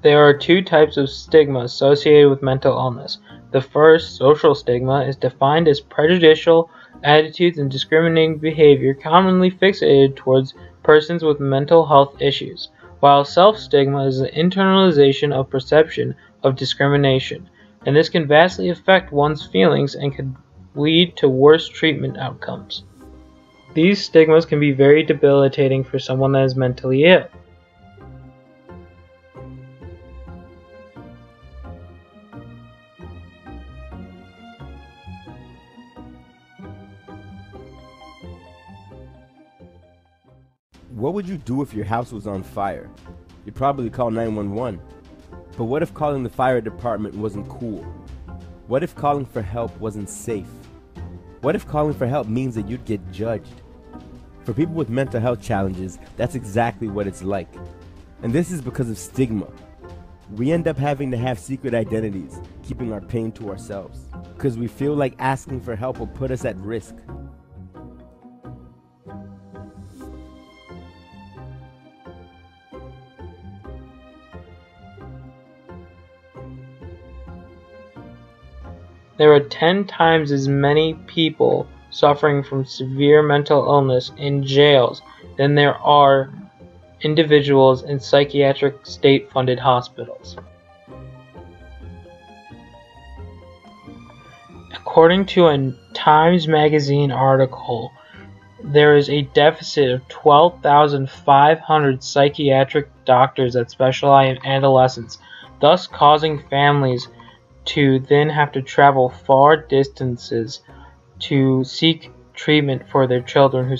There are two types of stigma associated with mental illness. The first, social stigma, is defined as prejudicial attitudes and discriminating behavior commonly fixated towards persons with mental health issues, while self-stigma is the internalization of perception of discrimination, and this can vastly affect one's feelings and can lead to worse treatment outcomes. These stigmas can be very debilitating for someone that is mentally ill. What would you do if your house was on fire? You'd probably call 911. But what if calling the fire department wasn't cool? What if calling for help wasn't safe? What if calling for help means that you'd get judged? For people with mental health challenges, that's exactly what it's like. And this is because of stigma. We end up having to have secret identities, keeping our pain to ourselves, because we feel like asking for help will put us at risk. There are 10 times as many people suffering from severe mental illness in jails than there are individuals in psychiatric state-funded hospitals. According to a Times Magazine article, there is a deficit of 12,500 psychiatric doctors that specialize in adolescents, thus causing families to then have to travel far distances to seek treatment for their children who